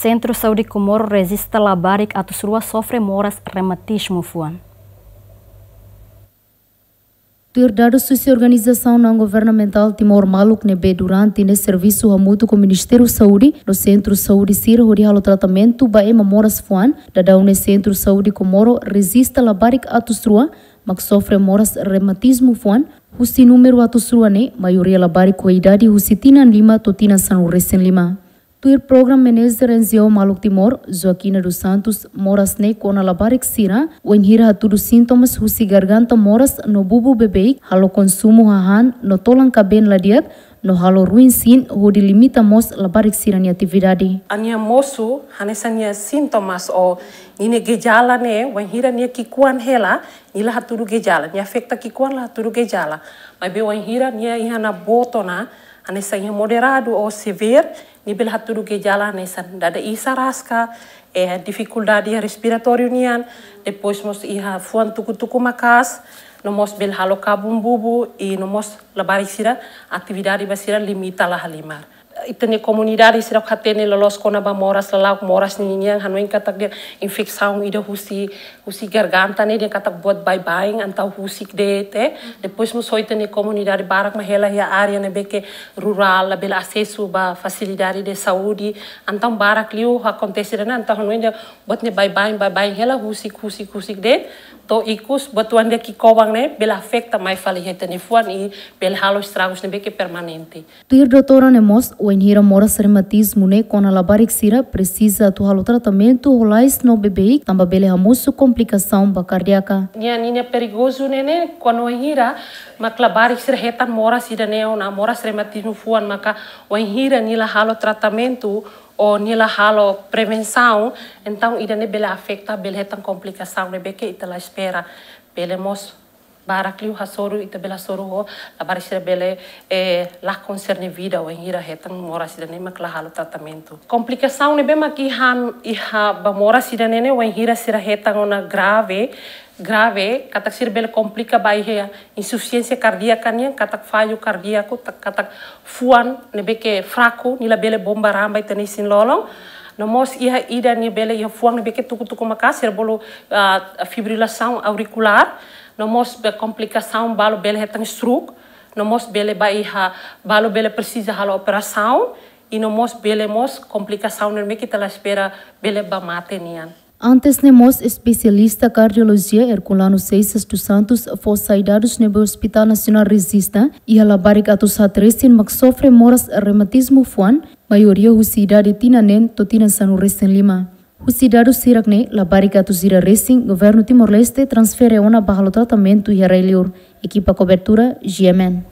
Centro Saúde Comoro resiste labarik atus rua sofre moras reumatismo fuan. Ter dado sua organização não governamental Timor Maluk nebe durante ne serviço mútuo com o Ministério Saúde no Centro Saúde Sira hori halo tratamento ba ema moras fuan. Da da ne Centro Saúde Comoro resiste labarik atus rua mak sofre moras reumatismo fuan husi número atus rua ne maioria labarik com idade husi tina lima to tina sanu recém lima Tuir program manager NGO Maluk Timor, Joaquina dos Santos, moras ne kona labarik sira, wen hira tudo sintomas husi garganta moras no bubu bebeik, halo konsumo hahan, no tolang kaben ladiat, no halo ruin sin di limita mos labarik sira ni atividade. Ania mosu, hanesania sintomas o nine gejala ne, wen hira ni kikuan hela, nila haturu gejala, ni afekta kikuan la haturu gejala. Mas be wen hira ni ihana botona, hanesania moderado o severe, nível haturu ke jalan nessa dada isa rasca é dificuldade respiratória nian. Depois mos iha fuan tuku tuku makas. No mos bel halo kabum bubu e no mos labari sira atividade basira limita lah halimar itene komunidade sira khatene lolos kona ba moras lalau moras ni nyang hanu katak dia infecção ida husi husi garganta ne dia katak buat bye bye antau husi de te. Depois mo soitene komunidade barak mahela ya área ne beke rural la bela acesso ba facilidade de saúde antau barak liu acontece na antau hanu dia buat ne bye bye bye bye hela husi husi husi de. To ikus batuan dia ki kowang ne bela afecta mai fali hetene fuan i bela halo estragos ne beke permanente. Tuir doutora ne mos o enhira mora reumatismo ne com a labarik sira precisa atuar o tratamento rolais no bebê tamba bele hamusu complicação ba cardíaca. Nia nina perigoso nene. Quando enhira mak labarik sira hetan mora sida ne na mora reumatismo fuan maka o enhira nila halo tratamento ou nila halo prevenção. Então ida ne bele afecta bele hetan complicação ne beke itala espera bele mos barakliu hasoru ita bela soru ho la barisira bele e la concerne vida o hira hetang mora sida ne mak la halo tratamento complicação ne bema ki ham iha ba mora sida ne o hira sira hetang ona grave grave katak sir bele complica bai he insuficiência cardíaca ne katak falho cardíaco katak fuan ne beke fraco nila bele bomba ramba ita ne sin lolong no mos iha ida ni bele iha fuang ne beke tuku tuku makasir bolo uh, fibrilação auricular no mos be complicação balo bele hetang stroke. No mos bele baiha balo bele precisa hala operação. E no mos bele mos complicação no que tela espera bele ba mate nian. Antes nemos especialista cardiologia Herculano Seixas dos Santos foi saidados no Hospital Nacional Resista. E ela barriga atos atresin mak sofre moras reumatismo fuan, maioria husidade tinanen to tinan sanu resen lima. Husidado sirakne la barriga tu zira racing, governo Timor-Leste transfere uma barra tratamento e equipa cobertura GMN.